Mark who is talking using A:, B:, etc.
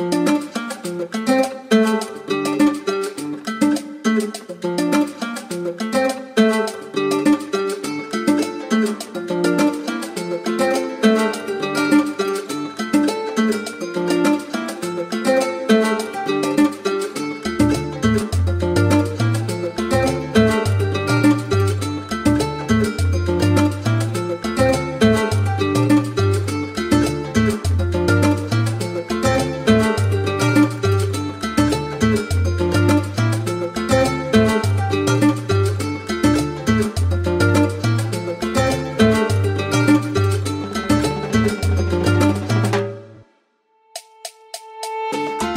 A: Thank you. え